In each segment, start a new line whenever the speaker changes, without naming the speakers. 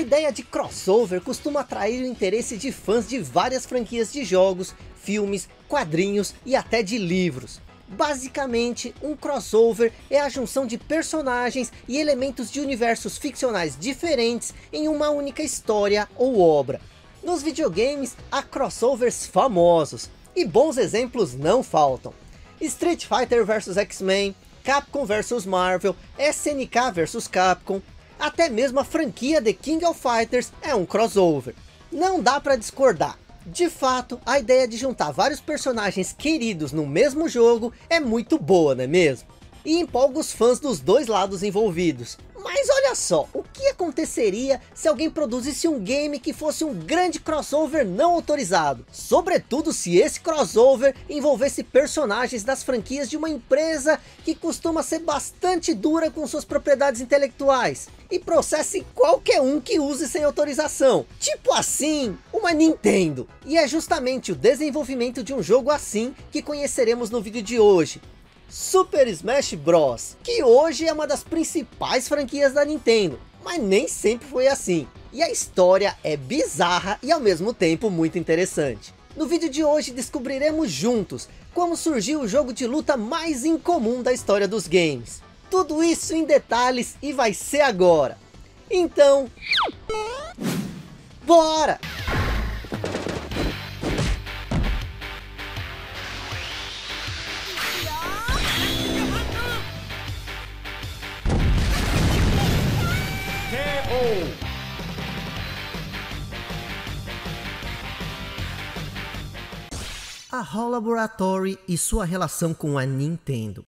A ideia de crossover costuma atrair o interesse de fãs de várias franquias de jogos, filmes, quadrinhos e até de livros. Basicamente, um crossover é a junção de personagens e elementos de universos ficcionais diferentes em uma única história ou obra. Nos videogames, há crossovers famosos, e bons exemplos não faltam. Street Fighter vs X-Men, Capcom vs Marvel, SNK vs Capcom, até mesmo a franquia The King of Fighters é um crossover. Não dá para discordar. De fato, a ideia de juntar vários personagens queridos no mesmo jogo é muito boa, não é mesmo? E empolga os fãs dos dois lados envolvidos. Mas olha só, o que aconteceria se alguém produzisse um game que fosse um grande crossover não autorizado? Sobretudo se esse crossover envolvesse personagens das franquias de uma empresa que costuma ser bastante dura com suas propriedades intelectuais. E processe qualquer um que use sem autorização. Tipo assim, uma Nintendo. E é justamente o desenvolvimento de um jogo assim que conheceremos no vídeo de hoje. Super Smash Bros, que hoje é uma das principais franquias da Nintendo, mas nem sempre foi assim. E a história é bizarra e ao mesmo tempo muito interessante. No vídeo de hoje descobriremos juntos como surgiu o jogo de luta mais incomum da história dos games. Tudo isso em detalhes e vai ser agora. Então, bora! A HAL Laboratory e sua relação com a Nintendo.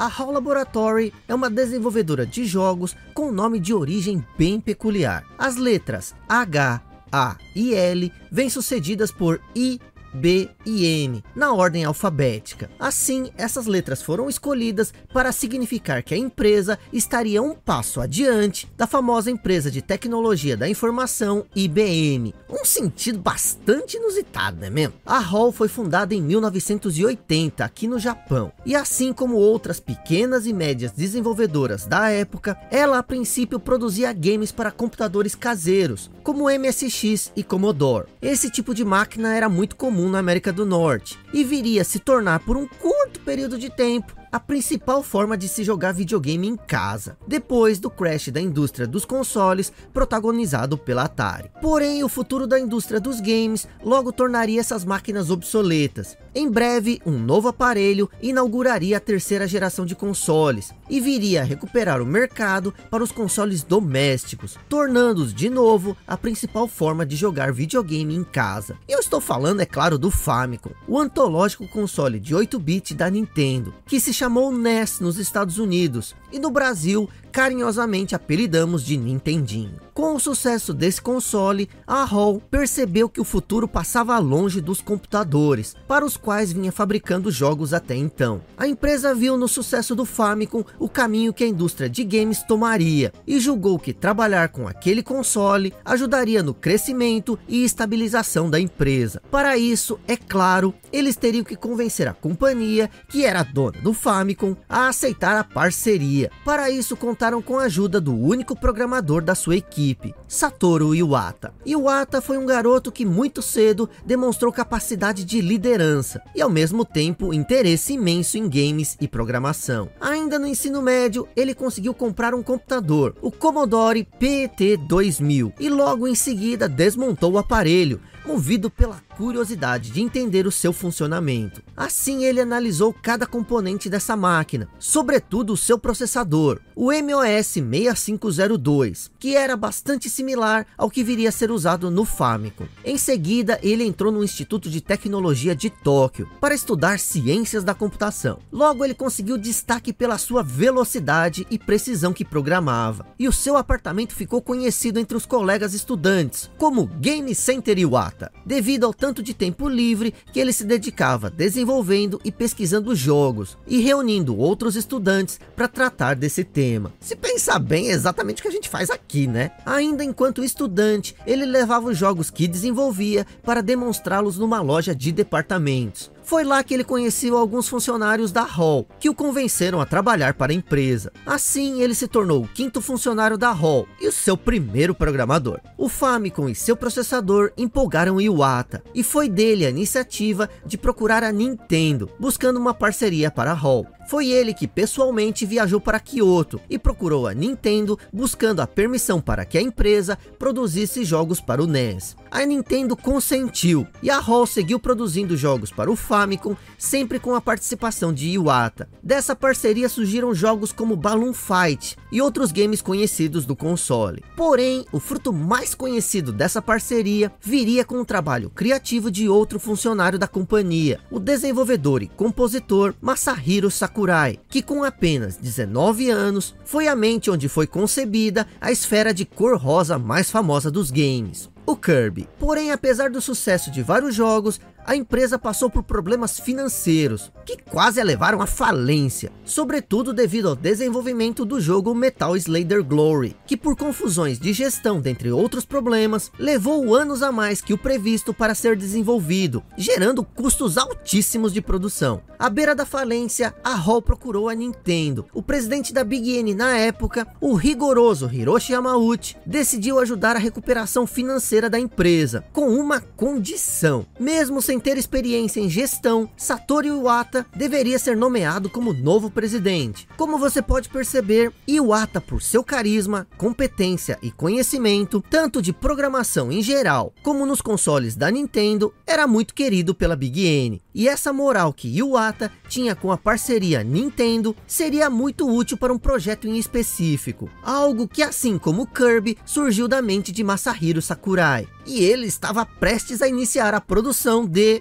A HAL Laboratory é uma desenvolvedora de jogos com nome de origem bem peculiar. As letras H, A e L vêm sucedidas por I, B e M, na ordem alfabética. Assim, essas letras foram escolhidas para significar que a empresa estaria um passo adiante da famosa empresa de tecnologia da informação IBM. Um sentido bastante inusitado, não é mesmo? A Hall foi fundada em 1980 aqui no Japão, e assim como outras pequenas e médias desenvolvedoras da época, ela a princípio produzia games para computadores caseiros, como MSX e Commodore. Esse tipo de máquina era muito comum comum na América do Norte e viria a se tornar por um curto período de tempo a principal forma de se jogar videogame em casa, depois do crash da indústria dos consoles protagonizado pela Atari. Porém, o futuro da indústria dos games logo tornaria essas máquinas obsoletas. Em breve, um novo aparelho inauguraria a terceira geração de consoles e viria a recuperar o mercado para os consoles domésticos, tornando-os de novo a principal forma de jogar videogame em casa. Eu estou falando, é claro, do Famicom, o antológico console de 8-bit da Nintendo, que se chamou NES nos Estados Unidos e no Brasil carinhosamente apelidamos de Nintendinho. Com o sucesso desse console, a Hall percebeu que o futuro passava longe dos computadores, para os quais vinha fabricando jogos até então. A empresa viu no sucesso do Famicom o caminho que a indústria de games tomaria, e julgou que trabalhar com aquele console ajudaria no crescimento e estabilização da empresa. Para isso, é claro, eles teriam que convencer a companhia, que era dona do Famicom, a aceitar a parceria. Para isso, contaram com a ajuda do único programador da sua equipe, Satoru Iwata. Iwata foi um garoto que muito cedo demonstrou capacidade de liderança e ao mesmo tempo interesse imenso em games e programação. Ainda no ensino médio, ele conseguiu comprar um computador, o Commodore PT-2000, e logo em seguida desmontou o aparelho, movido pela curiosidade de entender o seu funcionamento. Assim ele analisou cada componente dessa máquina, sobretudo o seu processador, o MOS 6502, que era bastante similar ao que viria a ser usado no Famicom. Em seguida, ele entrou no Instituto de Tecnologia de Tóquio para estudar ciências da computação. Logo ele conseguiu destaque pela sua velocidade e precisão que programava, e o seu apartamento ficou conhecido entre os colegas estudantes como Game Center Iwata, devido ao tanto de tempo livre que ele se dedicava desenvolvendo e pesquisando jogos e reunindo outros estudantes para tratar desse tema. Se pensar bem, é exatamente o que a gente faz aqui, né? Ainda enquanto estudante, ele levava os jogos que desenvolvia para demonstrá-los numa loja de departamentos Foi lá que ele conheceu alguns funcionários da Hall, que o convenceram a trabalhar para a empresa. Assim, ele se tornou o quinto funcionário da Hall e o seu primeiro programador. O Famicom e seu processador empolgaram Iwata, e foi dele a iniciativa de procurar a Nintendo, buscando uma parceria para a Hall. Foi ele que pessoalmente viajou para Kyoto e procurou a Nintendo buscando a permissão para que a empresa produzisse jogos para o NES. A Nintendo consentiu e a Hall seguiu produzindo jogos para o Famicom, sempre com a participação de Iwata. Dessa parceria surgiram jogos como Balloon Fight e outros games conhecidos do console. Porém, o fruto mais conhecido dessa parceria viria com o trabalho criativo de outro funcionário da companhia, o desenvolvedor e compositor Masahiro Sakurai Sakurai, que com apenas 19 anos, foi a mente onde foi concebida a esfera de cor rosa mais famosa dos games, o Kirby. Porém, apesar do sucesso de vários jogos, a empresa passou por problemas financeiros, que quase a levaram à falência, sobretudo devido ao desenvolvimento do jogo Metal Slayer Glory, que por confusões de gestão dentre outros problemas, levou anos a mais que o previsto para ser desenvolvido, gerando custos altíssimos de produção. À beira da falência, a Hall procurou a Nintendo. O presidente da Big N na época, o rigoroso Hiroshi Yamauchi, decidiu ajudar a recuperação financeira da empresa, com uma condição, mesmo sem ter experiência em gestão, Satoru Iwata deveria ser nomeado como novo presidente. Como você pode perceber, Iwata por seu carisma, competência e conhecimento, tanto de programação em geral, como nos consoles da Nintendo, era muito querido pela Big N. E essa moral que Iwata tinha com a parceria Nintendo, seria muito útil para um projeto em específico. Algo que assim como Kirby, surgiu da mente de Masahiro Sakurai. E ele estava prestes a iniciar a produção de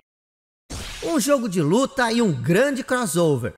um jogo de luta e um grande crossover.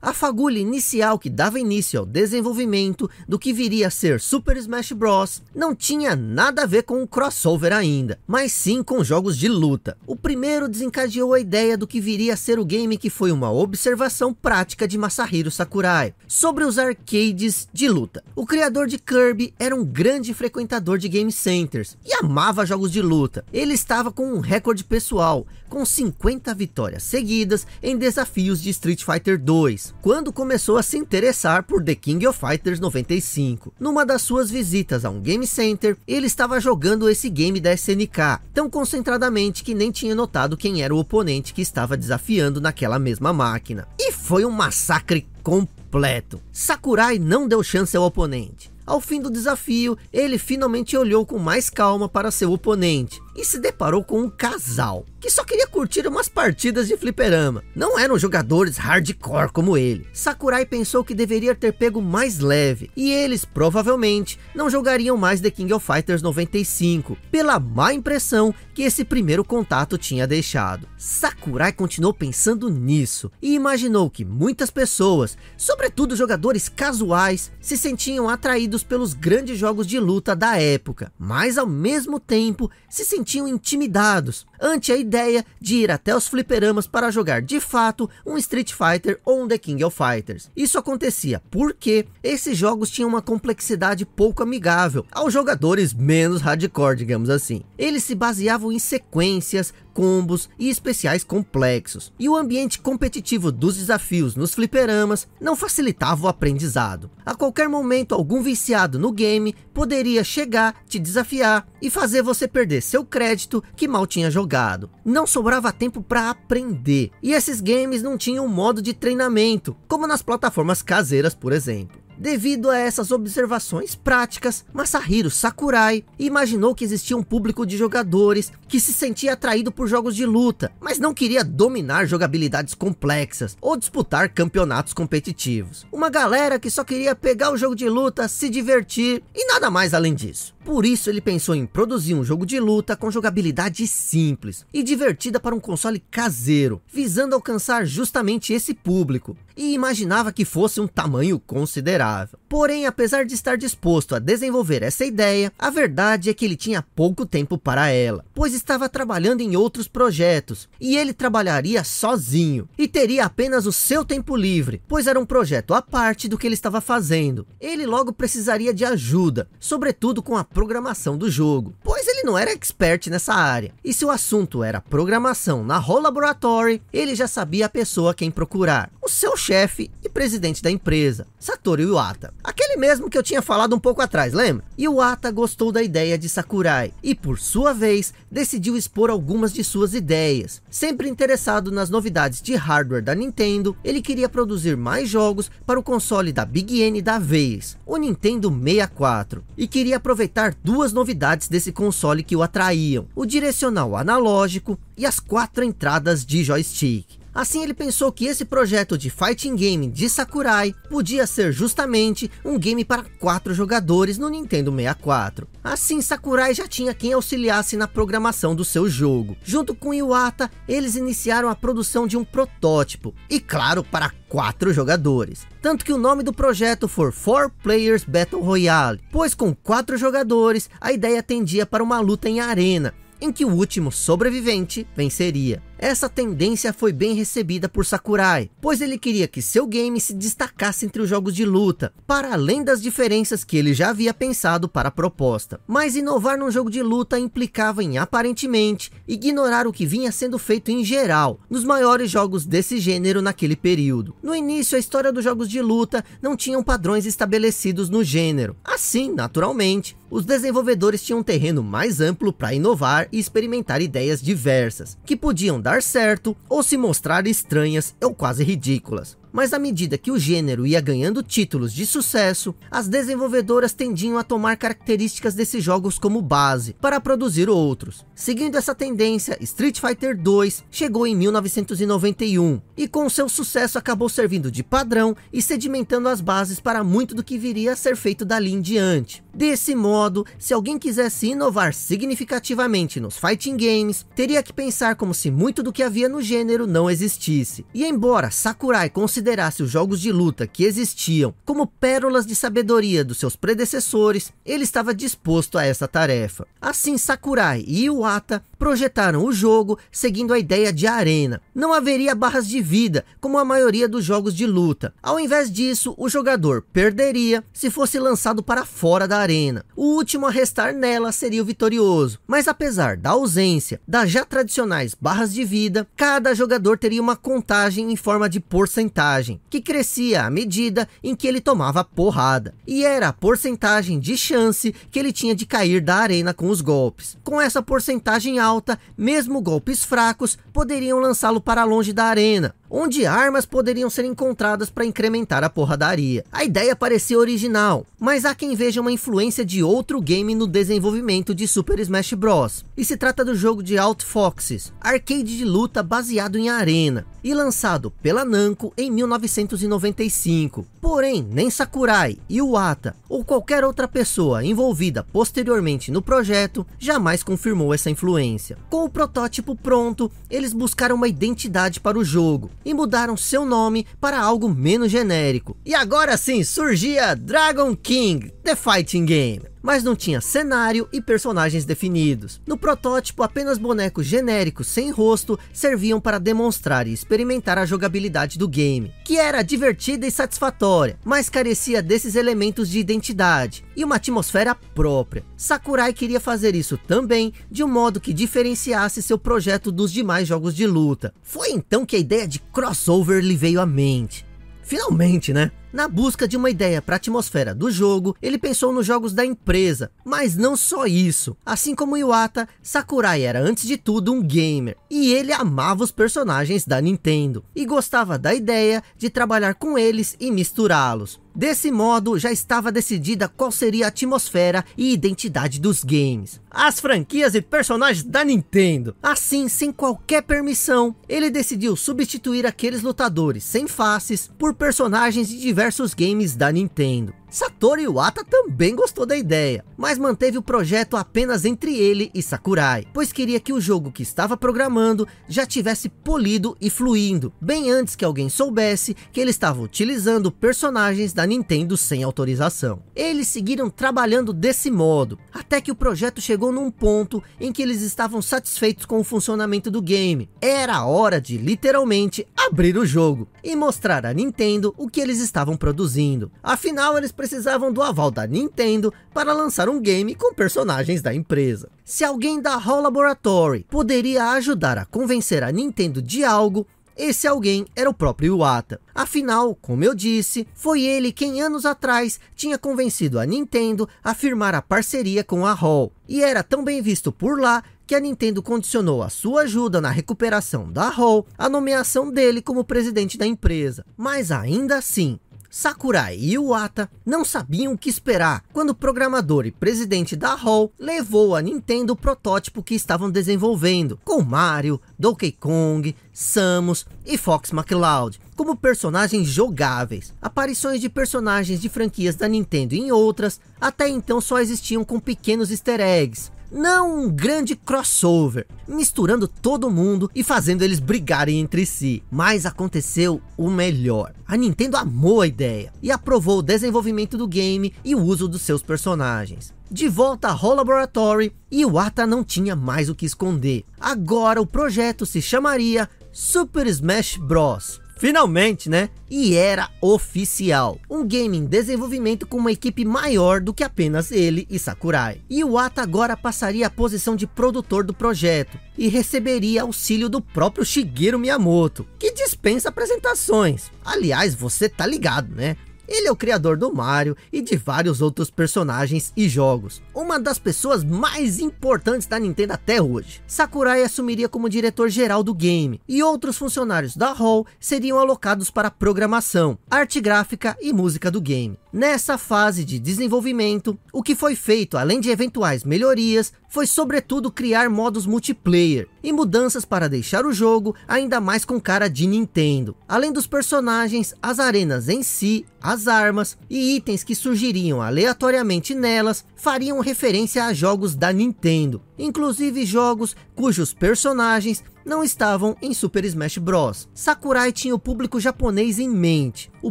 A fagulha inicial que dava início ao desenvolvimento do que viria a ser Super Smash Bros. não tinha nada a ver com o crossover ainda, mas sim com jogos de luta. O primeiro desencadeou a ideia do que viria a ser o game que foi uma observação prática de Masahiro Sakurai, sobre os arcades de luta. O criador de Kirby era um grande frequentador de game centers e amava jogos de luta. Ele estava com um recorde pessoal, com 50 vitórias seguidas em desafios de Street Fighter 2 quando começou a se interessar por The King of Fighters 95. Numa das suas visitas a um game center, ele estava jogando esse game da SNK, tão concentradamente que nem tinha notado quem era o oponente que estava desafiando naquela mesma máquina. E foi um massacre completo. Sakurai não deu chance ao oponente. Ao fim do desafio, ele finalmente olhou com mais calma para seu oponente e se deparou com um casal que só queria curtir umas partidas de fliperama. Não eram jogadores hardcore como ele. Sakurai pensou que deveria ter pego mais leve e eles provavelmente não jogariam mais The King of Fighters 95 pela má impressão que esse primeiro contato tinha deixado. Sakurai continuou pensando nisso e imaginou que muitas pessoas, sobretudo jogadores casuais, se sentiam atraídos pelos grandes jogos de luta da época, mas ao mesmo tempo se sentiam sentiam intimidados ante a ideia de ir até os fliperamas para jogar de fato um Street Fighter ou um The King of Fighters. Isso acontecia porque esses jogos tinham uma complexidade pouco amigável aos jogadores menos hardcore, digamos assim. Eles se baseavam em sequências, combos e especiais complexos. E o ambiente competitivo dos desafios nos fliperamas não facilitava o aprendizado. A qualquer momento, algum viciado no game poderia chegar, te desafiar e fazer você perder seu crédito que mal tinha jogado. Não sobrava tempo para aprender. E esses games não tinham modo de treinamento, como nas plataformas caseiras, por exemplo. Devido a essas observações práticas, Masahiro Sakurai imaginou que existia um público de jogadores que se sentia atraído por jogos de luta, mas não queria dominar jogabilidades complexas ou disputar campeonatos competitivos. Uma galera que só queria pegar o jogo de luta, se divertir e nada mais além disso. Por isso ele pensou em produzir um jogo de luta com jogabilidade simples e divertida para um console caseiro, visando alcançar justamente esse público, e imaginava que fosse um tamanho considerável. Porém, apesar de estar disposto a desenvolver essa ideia, a verdade é que ele tinha pouco tempo para ela, pois estava trabalhando em outros projetos, e ele trabalharia sozinho, e teria apenas o seu tempo livre, pois era um projeto à parte do que ele estava fazendo. Ele logo precisaria de ajuda, sobretudo com a programação do jogo, pois ele não era expert nessa área. E se o assunto era programação na Hall Laboratory, ele já sabia a pessoa quem procurar. O seu chefe e presidente da empresa, Satoru Iwata. Aquele mesmo que eu tinha falado um pouco atrás, lembra? Iwata gostou da ideia de Sakurai e, por sua vez, decidiu expor algumas de suas ideias. Sempre interessado nas novidades de hardware da Nintendo, ele queria produzir mais jogos para o console da Big N da vez, o Nintendo 64, e queria aproveitar duas novidades desse console que o atraíam, o direcional analógico e as quatro entradas de joystick. Assim ele pensou que esse projeto de fighting game de Sakurai podia ser justamente um game para quatro jogadores no Nintendo 64. Assim Sakurai já tinha quem auxiliasse na programação do seu jogo. Junto com Iwata, eles iniciaram a produção de um protótipo, e claro, para quatro jogadores. Tanto que o nome do projeto for Four Players Battle Royale, pois com quatro jogadores, a ideia tendia para uma luta em arena, em que o último sobrevivente venceria. Essa tendência foi bem recebida por Sakurai, pois ele queria que seu game se destacasse entre os jogos de luta, para além das diferenças que ele já havia pensado para a proposta. Mas inovar num jogo de luta implicava em aparentemente ignorar o que vinha sendo feito em geral, nos maiores jogos desse gênero naquele período. No início a história dos jogos de luta não tinham padrões estabelecidos no gênero. Assim, naturalmente, os desenvolvedores tinham um terreno mais amplo para inovar e experimentar ideias diversas, que podiam dar certo ou se mostrar estranhas ou quase ridículas mas à medida que o gênero ia ganhando títulos de sucesso, as desenvolvedoras tendiam a tomar características desses jogos como base, para produzir outros. Seguindo essa tendência, Street Fighter 2 chegou em 1991, e com seu sucesso acabou servindo de padrão e sedimentando as bases para muito do que viria a ser feito dali em diante. Desse modo, se alguém quisesse inovar significativamente nos fighting games, teria que pensar como se muito do que havia no gênero não existisse. E embora Sakurai considerasse os jogos de luta que existiam como pérolas de sabedoria dos seus predecessores, ele estava disposto a essa tarefa. Assim, Sakurai e Iwata projetaram o jogo seguindo a ideia de arena. Não haveria barras de vida, como a maioria dos jogos de luta. Ao invés disso, o jogador perderia se fosse lançado para fora da arena. O último a restar nela seria o vitorioso. Mas apesar da ausência das já tradicionais barras de vida, cada jogador teria uma contagem em forma de porcentagem, que crescia à medida em que ele tomava porrada. E era a porcentagem de chance que ele tinha de cair da arena com os golpes. Com essa porcentagem alta, mesmo golpes fracos poderiam lançá-lo para longe da arena, onde armas poderiam ser encontradas para incrementar a porradaria. A ideia parecia original, mas há quem veja uma influência de outro game no desenvolvimento de Super Smash Bros. E se trata do jogo de Out Foxes, arcade de luta baseado em arena, e lançado pela Namco em 1995. Porém, nem Sakurai, Iwata ou qualquer outra pessoa envolvida posteriormente no projeto jamais confirmou essa influência. Com o protótipo pronto, eles buscaram uma identidade para o jogo e mudaram seu nome para algo menos genérico. E agora sim surgia Dragon King, The Fighting Game mas não tinha cenário e personagens definidos. No protótipo, apenas bonecos genéricos sem rosto serviam para demonstrar e experimentar a jogabilidade do game, que era divertida e satisfatória, mas carecia desses elementos de identidade e uma atmosfera própria. Sakurai queria fazer isso também de um modo que diferenciasse seu projeto dos demais jogos de luta. Foi então que a ideia de crossover lhe veio à mente. Finalmente, né? Na busca de uma ideia para a atmosfera do jogo, ele pensou nos jogos da empresa, mas não só isso. Assim como Iwata, Sakurai era antes de tudo um gamer, e ele amava os personagens da Nintendo, e gostava da ideia de trabalhar com eles e misturá-los. Desse modo, já estava decidida qual seria a atmosfera e identidade dos games. As franquias e personagens da Nintendo. Assim, sem qualquer permissão, ele decidiu substituir aqueles lutadores sem faces por personagens de diversos games da Nintendo. Satoru Iwata também gostou da ideia, mas manteve o projeto apenas entre ele e Sakurai, pois queria que o jogo que estava programando já tivesse polido e fluindo, bem antes que alguém soubesse que ele estava utilizando personagens da Nintendo sem autorização. Eles seguiram trabalhando desse modo, até que o projeto chegou num ponto em que eles estavam satisfeitos com o funcionamento do game. Era hora de literalmente abrir o jogo e mostrar à Nintendo o que eles estavam produzindo. Afinal, eles precisavam do aval da Nintendo para lançar um game com personagens da empresa. Se alguém da Hall Laboratory poderia ajudar a convencer a Nintendo de algo, esse alguém era o próprio Iwata. Afinal, como eu disse, foi ele quem anos atrás tinha convencido a Nintendo a firmar a parceria com a Hall. E era tão bem visto por lá que a Nintendo condicionou a sua ajuda na recuperação da Hall a nomeação dele como presidente da empresa. Mas ainda assim, Sakurai e Iwata não sabiam o que esperar quando o programador e presidente da Hall levou a Nintendo o protótipo que estavam desenvolvendo, com Mario, Donkey Kong, Samus e Fox McCloud como personagens jogáveis. Aparições de personagens de franquias da Nintendo em outras, até então só existiam com pequenos easter eggs, não um grande crossover, misturando todo mundo e fazendo eles brigarem entre si. Mas aconteceu o melhor. A Nintendo amou a ideia e aprovou o desenvolvimento do game e o uso dos seus personagens. De volta a Hall Laboratory, Iwata não tinha mais o que esconder. Agora o projeto se chamaria Super Smash Bros. Finalmente, né? E era oficial. Um game em desenvolvimento com uma equipe maior do que apenas ele e Sakurai. E o Ata agora passaria a posição de produtor do projeto e receberia auxílio do próprio Shigeru Miyamoto, que dispensa apresentações. Aliás, você tá ligado, né? Ele é o criador do Mario e de vários outros personagens e jogos. Uma das pessoas mais importantes da Nintendo até hoje. Sakurai assumiria como diretor-geral do game. E outros funcionários da Hall seriam alocados para programação, arte gráfica e música do game. Nessa fase de desenvolvimento, o que foi feito, além de eventuais melhorias, foi sobretudo criar modos multiplayer e mudanças para deixar o jogo ainda mais com cara de Nintendo. Além dos personagens, as arenas em si, as armas e itens que surgiriam aleatoriamente nelas fariam referência a jogos da Nintendo, inclusive jogos cujos personagens não estavam em Super Smash Bros. Sakurai tinha o público japonês em mente, o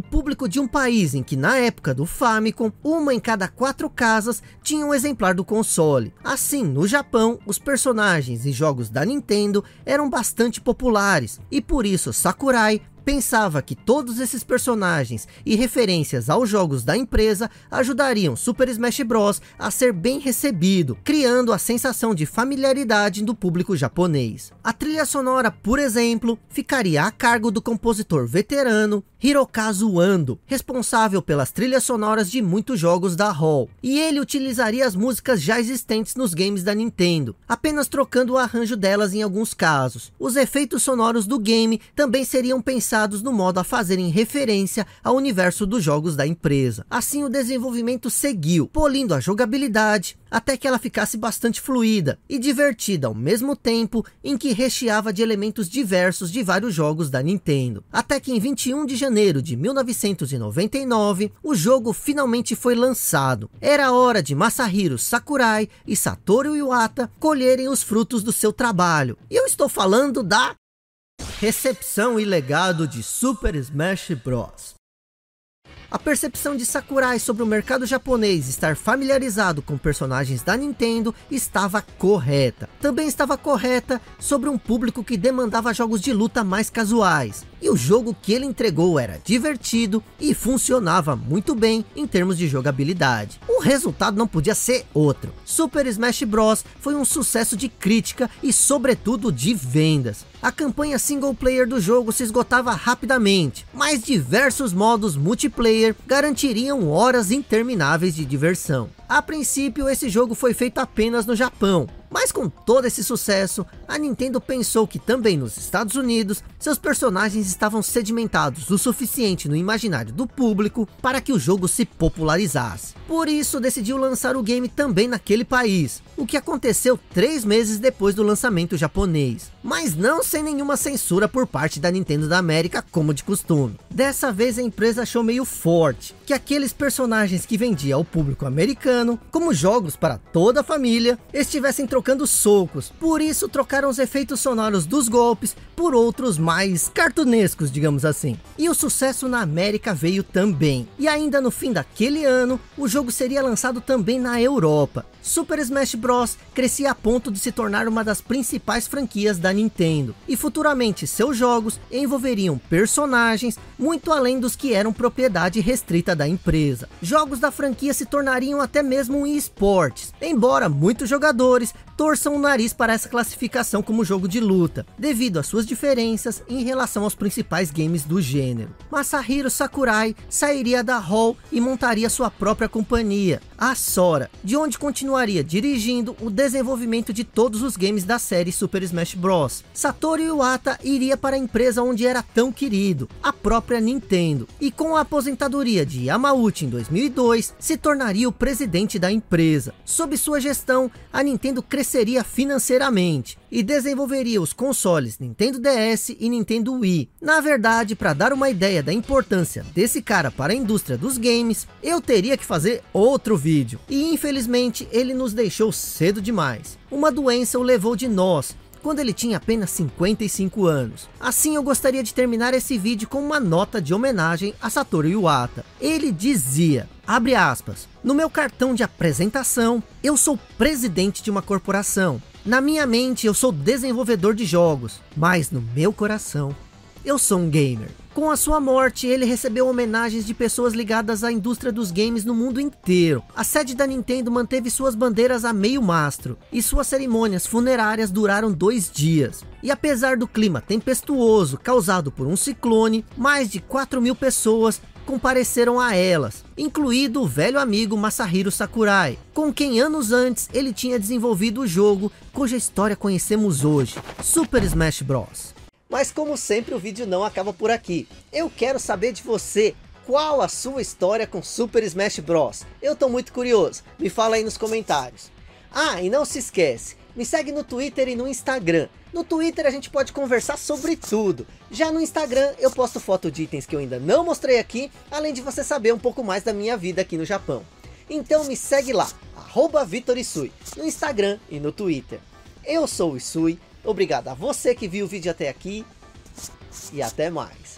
público de um país em que na época do Famicom, uma em cada quatro casas tinha um exemplar do console. Assim, no Japão, os personagens e jogos da Nintendo eram bastante populares, e por isso Sakurai pensava que todos esses personagens e referências aos jogos da empresa ajudariam Super Smash Bros a ser bem recebido, criando a sensação de familiaridade do público japonês. A trilha sonora, por exemplo, ficaria a cargo do compositor veterano Hirokazu Ando, responsável pelas trilhas sonoras de muitos jogos da Hall, e ele utilizaria as músicas já existentes nos games da Nintendo, apenas trocando o arranjo delas em alguns casos. Os efeitos sonoros do game também seriam pensados no modo a fazerem referência ao universo dos jogos da empresa. Assim o desenvolvimento seguiu, polindo a jogabilidade, até que ela ficasse bastante fluida e divertida ao mesmo tempo em que recheava de elementos diversos de vários jogos da Nintendo. Até que em 21 de janeiro de 1999, o jogo finalmente foi lançado. Era hora de Masahiro Sakurai e Satoru Iwata colherem os frutos do seu trabalho. E eu estou falando da recepção e legado de Super Smash Bros. A percepção de Sakurai sobre o mercado japonês estar familiarizado com personagens da Nintendo estava correta. Também estava correta sobre um público que demandava jogos de luta mais casuais. E o jogo que ele entregou era divertido e funcionava muito bem em termos de jogabilidade. O resultado não podia ser outro. Super Smash Bros foi um sucesso de crítica e sobretudo de vendas. A campanha single player do jogo se esgotava rapidamente, mas diversos modos multiplayer garantiriam horas intermináveis de diversão. A princípio, esse jogo foi feito apenas no Japão, mas com todo esse sucesso, a Nintendo pensou que também nos Estados Unidos, seus personagens estavam sedimentados o suficiente no imaginário do público para que o jogo se popularizasse. Por isso decidiu lançar o game também naquele país, o que aconteceu três meses depois do lançamento japonês. Mas não sem nenhuma censura por parte da Nintendo da América, como de costume. Dessa vez a empresa achou meio forte, que aqueles personagens que vendia ao público americano, como jogos para toda a família, estivessem trocando socos, por isso trocaram os efeitos sonoros dos golpes por outros mais cartunescos, digamos assim. E o sucesso na América veio também. E ainda no fim daquele ano, o jogo seria lançado também na Europa. Super Smash Bros. crescia a ponto de se tornar uma das principais franquias da Nintendo, e futuramente seus jogos envolveriam personagens muito além dos que eram propriedade restrita da empresa. Jogos da franquia se tornariam até mesmo esportes, embora muitos jogadores torçam o nariz para essa classificação como jogo de luta, devido às suas diferenças em relação aos principais games do gênero. Masahiro Sakurai sairia da Hall e montaria sua própria companhia, a Sora, de onde continuaria dirigindo o desenvolvimento de todos os games da série Super Smash Bros. Satoru Iwata iria para a empresa onde era tão querido, a própria Nintendo, e com a aposentadoria de Yamauchi em 2002, se tornaria o presidente da empresa. Sob sua gestão, a Nintendo cresceria financeiramente e desenvolveria os consoles Nintendo DS e Nintendo Wii. Na verdade, para dar uma ideia da importância desse cara para a indústria dos games, eu teria que fazer outro vídeo. E infelizmente ele nos deixou cedo demais. Uma doença o levou de nós, quando ele tinha apenas 55 anos. Assim eu gostaria de terminar esse vídeo com uma nota de homenagem a Satoru Iwata. Ele dizia, abre aspas, no meu cartão de apresentação, eu sou presidente de uma corporação. Na minha mente eu sou desenvolvedor de jogos, mas no meu coração eu sou um gamer. Com a sua morte, ele recebeu homenagens de pessoas ligadas à indústria dos games no mundo inteiro. A sede da Nintendo manteve suas bandeiras a meio mastro, e suas cerimônias funerárias duraram dois dias. E apesar do clima tempestuoso causado por um ciclone, mais de 4 mil pessoas compareceram a elas, incluído o velho amigo Masahiro Sakurai, com quem anos antes ele tinha desenvolvido o jogo cuja história conhecemos hoje, Super Smash Bros. Mas como sempre o vídeo não acaba por aqui. Eu quero saber de você, qual a sua história com Super Smash Bros? Eu tô muito curioso, me fala aí nos comentários. Ah, e não se esquece, me segue no Twitter e no Instagram. No Twitter a gente pode conversar sobre tudo. Já no Instagram eu posto foto de itens que eu ainda não mostrei aqui, além de você saber um pouco mais da minha vida aqui no Japão. Então me segue lá, arroba VitorIsui, no Instagram e no Twitter. Eu sou o Isui, Obrigado a você que viu o vídeo até aqui e até mais.